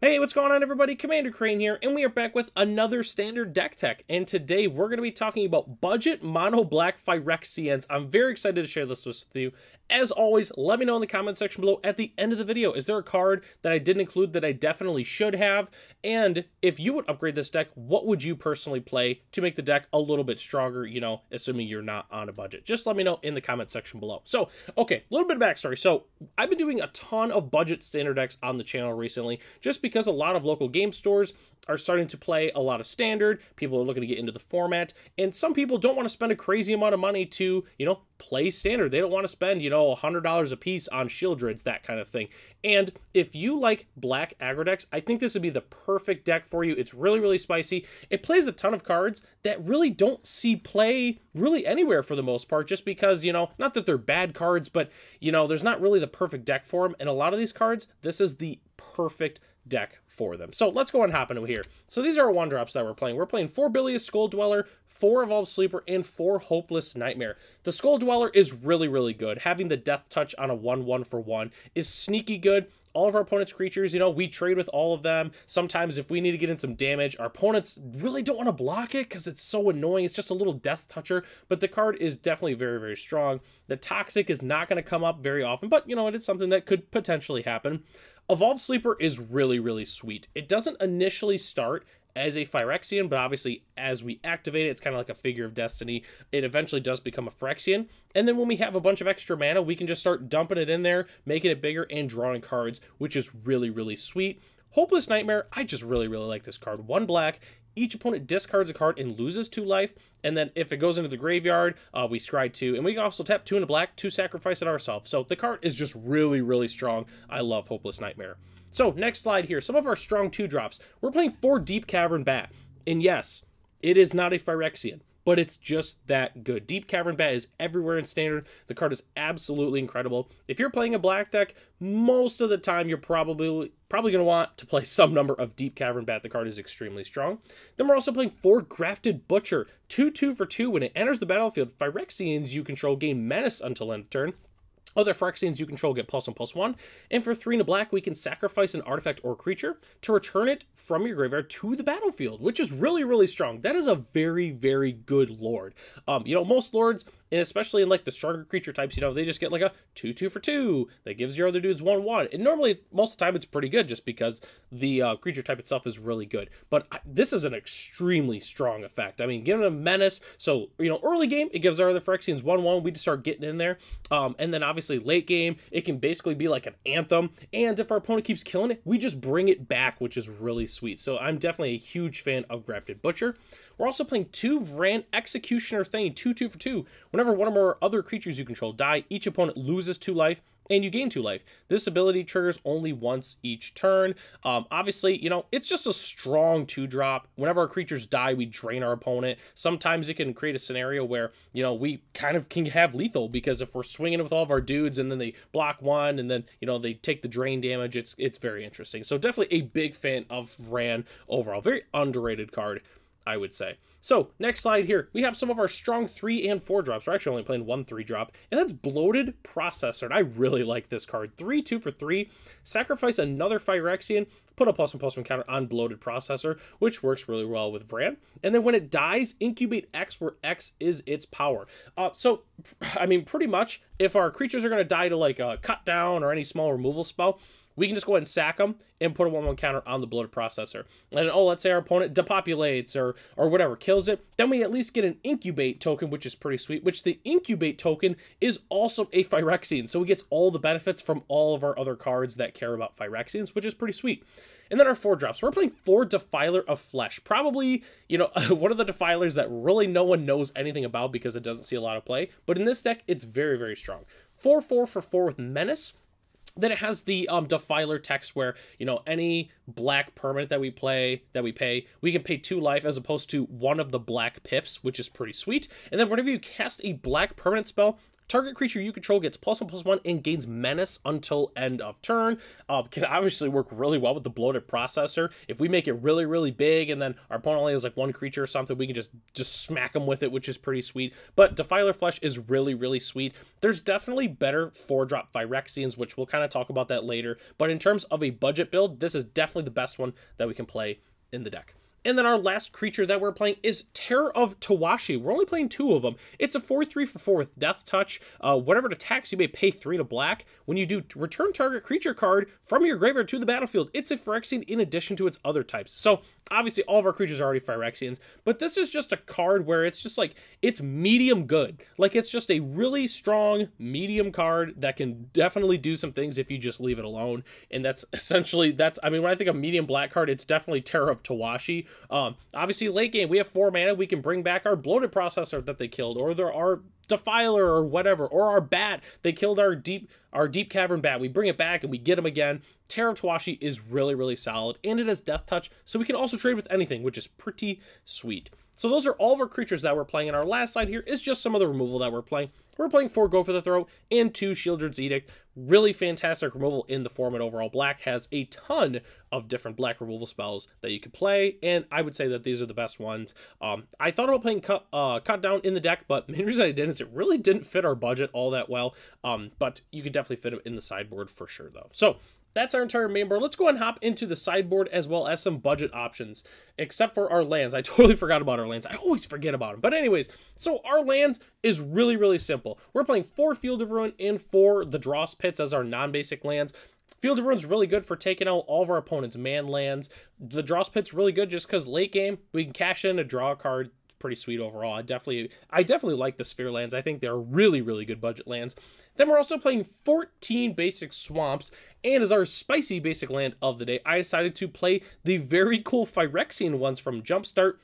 Hey, what's going on everybody? Commander Crane here, and we are back with another standard deck tech. And today we're going to be talking about budget mono black Phyrexians. I'm very excited to share this with you. As always, let me know in the comment section below at the end of the video. Is there a card that I didn't include that I definitely should have? And if you would upgrade this deck, what would you personally play to make the deck a little bit stronger, you know, assuming you're not on a budget? Just let me know in the comment section below. So, okay, a little bit of backstory. So, I've been doing a ton of budget standard decks on the channel recently, just because a lot of local game stores are starting to play a lot of standard. People are looking to get into the format, and some people don't want to spend a crazy amount of money to, you know, play standard. They don't want to spend, you know, $100 a piece on Sheoldreds, that kind of thing. And if you like black aggro decks, I think this would be the perfect deck for you. It's really, really spicy. It plays a ton of cards that really don't see play really anywhere for the most part, just because, you know, not that they're bad cards, but, you know, there's not really the perfect deck for them. And a lot of these cards, this is the perfect deck for them. So let's go and hop into here. So these are our one drops that we're playing. We're playing four Bilious Skull Dweller, four Evolved Sleeper, and four Hopeless Nightmare. The Skull Dweller is really, really good. Having the Death Touch on a 1-1 for 1 is sneaky good all of our opponent's creatures, you know, we trade with all of them. Sometimes if we need to get in some damage, our opponents really don't want to block it because it's so annoying. It's just a little death toucher, but the card is definitely very, very strong. The Toxic is not going to come up very often, but, you know, it is something that could potentially happen. Evolved Sleeper is really, really sweet. It doesn't initially start as a Phyrexian, but obviously as we activate it, it's kind of like a figure of destiny. It eventually does become a Phyrexian. And then when we have a bunch of extra mana, we can just start dumping it in there, making it bigger and drawing cards, which is really, really sweet. Hopeless Nightmare, I just really, really like this card. One black, each opponent discards a card and loses two life. And then if it goes into the graveyard, uh, we scry two. And we can also tap two in a black to sacrifice it ourselves. So the card is just really, really strong. I love Hopeless Nightmare. So next slide here. Some of our strong two drops. We're playing four Deep Cavern Bat. And yes, it is not a Phyrexian but it's just that good. Deep Cavern Bat is everywhere in standard. The card is absolutely incredible. If you're playing a black deck, most of the time you're probably probably going to want to play some number of Deep Cavern Bat. The card is extremely strong. Then we're also playing four Grafted Butcher, 2-2 for 2. When it enters the battlefield, Phyrexians you control gain Menace until end of turn. Other Phyrexians you control get plus one plus one. And for three in a black, we can sacrifice an artifact or creature to return it from your graveyard to the battlefield, which is really, really strong. That is a very, very good lord. Um, you know, most lords, and especially in like the stronger creature types, you know, they just get like a two, two for two that gives your other dudes one, one. And normally, most of the time, it's pretty good just because the uh, creature type itself is really good. But this is an extremely strong effect. I mean, giving a menace. So, you know, early game, it gives our other Phyrexians one, one. We just start getting in there. Um, and then obviously late game, it can basically be like an anthem. And if our opponent keeps killing it, we just bring it back, which is really sweet. So I'm definitely a huge fan of Grafted Butcher. We're also playing two Vraan Executioner Thane, two, two for two. Whenever one or more other creatures you control die, each opponent loses two life and you gain two life. This ability triggers only once each turn. Um, obviously, you know, it's just a strong two drop. Whenever our creatures die, we drain our opponent. Sometimes it can create a scenario where, you know, we kind of can have lethal because if we're swinging with all of our dudes and then they block one and then, you know, they take the drain damage, it's, it's very interesting. So definitely a big fan of Vraan overall. Very underrated card I would say. So, next slide here, we have some of our strong 3 and 4 drops. We're actually only playing one 3 drop, and that's Bloated Processor, and I really like this card. 3, 2 for 3, sacrifice another Phyrexian, put a plus 1 plus 1 counter on Bloated Processor, which works really well with Vraan. And then when it dies, incubate X, where X is its power. Uh, so, I mean, pretty much, if our creatures are going to die to like a cut down or any small removal spell, we can just go ahead and sack them and put a 1-1 counter on the bloated processor. And oh, let's say our opponent depopulates or or whatever, kills it, then we at least get an incubate token, which is pretty sweet, which the incubate token is also a Phyrexian. So we get all the benefits from all of our other cards that care about Phyrexians, which is pretty sweet. And then our four drops. We're playing four Defiler of Flesh. Probably, you know, one of the Defilers that really no one knows anything about because it doesn't see a lot of play. But in this deck, it's very, very strong. 4 4 for 4 with Menace. Then it has the um, defiler text where you know any black permanent that we play that we pay we can pay two life as opposed to one of the black pips which is pretty sweet. And then whenever you cast a black permanent spell Target creature you control gets plus one plus one and gains menace until end of turn. Uh, can obviously work really well with the bloated processor. If we make it really, really big and then our opponent only has like one creature or something, we can just just smack them with it, which is pretty sweet. But Defiler Flesh is really, really sweet. There's definitely better four drop Phyrexians, which we'll kind of talk about that later. But in terms of a budget build, this is definitely the best one that we can play in the deck. And then our last creature that we're playing is Terror of Towashi. We're only playing two of them. It's a 4-3 for 4 with Death Touch. Uh, whenever it attacks, you may pay 3 to black. When you do return target creature card from your graveyard to the battlefield, it's a Phyrexian in addition to its other types. So obviously all of our creatures are already Phyrexians, but this is just a card where it's just like, it's medium good. Like it's just a really strong medium card that can definitely do some things if you just leave it alone. And that's essentially, that's, I mean, when I think of medium black card, it's definitely Terror of Towashi. Um, obviously, late game, we have four mana. We can bring back our bloated processor that they killed, or there are defiler or whatever, or our bat. They killed our deep our deep cavern bat. We bring it back and we get him again. Of is really, really solid, and it has death touch, so we can also trade with anything, which is pretty sweet. So those are all of our creatures that we're playing, and our last side here is just some of the removal that we're playing. We're playing four Go for the Throat and two Sheoldred's Edict. Really fantastic removal in the format overall. Black has a ton of different black removal spells that you could play, and I would say that these are the best ones. Um, I thought about playing cut, uh, cut down in the deck, but main reason I didn't is it really didn't fit our budget all that well. Um, but you could definitely fit it in the sideboard for sure, though. So that's our entire main board. Let's go and hop into the sideboard as well as some budget options, except for our lands. I totally forgot about our lands. I always forget about them. But anyways, so our lands is really, really simple. We're playing four Field of Ruin and four the Dross Pits as our non-basic lands. Field of Ruin's really good for taking out all of our opponent's man lands. The Dross Pit's really good just because late game, we can cash in a draw card, pretty sweet overall. I definitely I definitely like the Sphere lands. I think they're really really good budget lands. Then we're also playing 14 basic swamps and as our spicy basic land of the day, I decided to play the very cool Phyrexian ones from Jumpstart.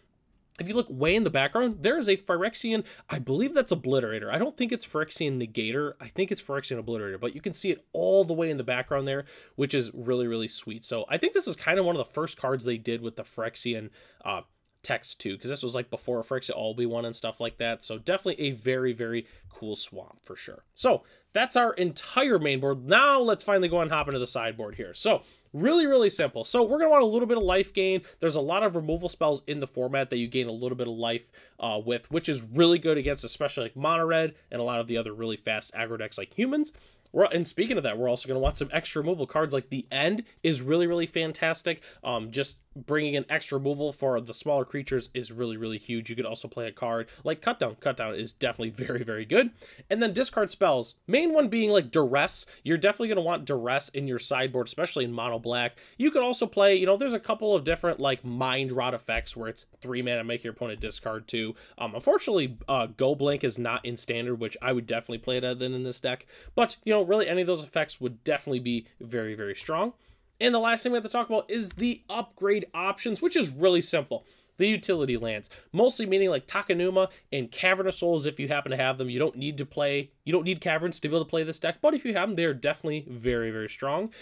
If you look way in the background, there is a Phyrexian, I believe that's Obliterator. I don't think it's Phyrexian Negator. I think it's Phyrexian Obliterator, but you can see it all the way in the background there, which is really, really sweet. So I think this is kind of one of the first cards they did with the Phyrexian uh, text too, because this was like before Phyrexia Albi one and stuff like that. So definitely a very, very cool swamp for sure. So that's our entire main board. Now let's finally go and hop into the sideboard here. So really, really simple. So we're going to want a little bit of life gain. There's a lot of removal spells in the format that you gain a little bit of life uh, with, which is really good against especially like Mono Red and a lot of the other really fast aggro decks like humans. We're, and speaking of that, we're also going to want some extra removal cards. Like the end is really, really fantastic. Um, just bringing in extra removal for the smaller creatures is really, really huge. You could also play a card like Cut Down. Cut Down is definitely very, very good. And then discard spells. Main one being like Duress. You're definitely going to want Duress in your sideboard, especially in mono black. You could also play, you know, there's a couple of different like Mind Rot effects where it's three mana, make your opponent discard two. Um, unfortunately, uh, Go Blank is not in standard, which I would definitely play it other than in this deck. But, you know, really any of those effects would definitely be very, very strong. And the last thing we have to talk about is the upgrade options, which is really simple. The utility lands, mostly meaning like Takenuma and Cavern of Souls if you happen to have them. You don't need to play, you don't need Caverns to be able to play this deck, but if you have them, they're definitely very, very strong.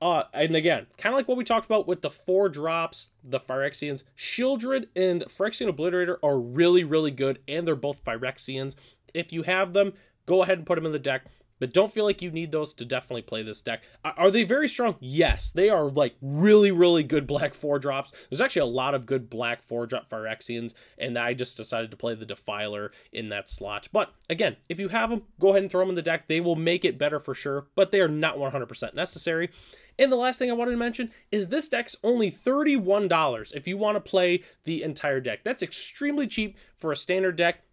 Uh, and again, kind of like what we talked about with the four drops, the Phyrexians, Sheoldred and Phyrexian Obliterator are really, really good, and they're both Phyrexians. If you have them, go ahead and put them in the deck. But don't feel like you need those to definitely play this deck. Are they very strong? Yes, they are like really, really good black four drops. There's actually a lot of good black four drop Phyrexians, and I just decided to play the Defiler in that slot. But again, if you have them, go ahead and throw them in the deck. They will make it better for sure, but they are not 100% necessary. And the last thing I wanted to mention is this deck's only $31 if you want to play the entire deck. That's extremely cheap for a standard deck.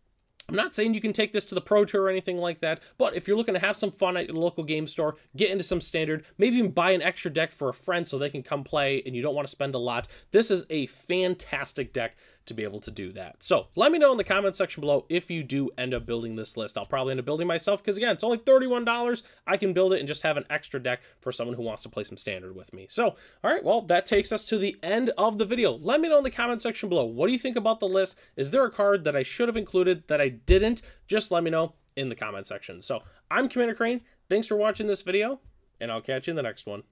I'm not saying you can take this to the Pro Tour or anything like that, but if you're looking to have some fun at your local game store, get into some standard, maybe even buy an extra deck for a friend so they can come play and you don't want to spend a lot, this is a fantastic deck to be able to do that. So let me know in the comment section below if you do end up building this list. I'll probably end up building myself because again, it's only $31. I can build it and just have an extra deck for someone who wants to play some standard with me. So, all right, well, that takes us to the end of the video. Let me know in the comment section below. What do you think about the list? Is there a card that I should have included that I didn't? Just let me know in the comment section. So I'm Commander Crane. Thanks for watching this video, and I'll catch you in the next one.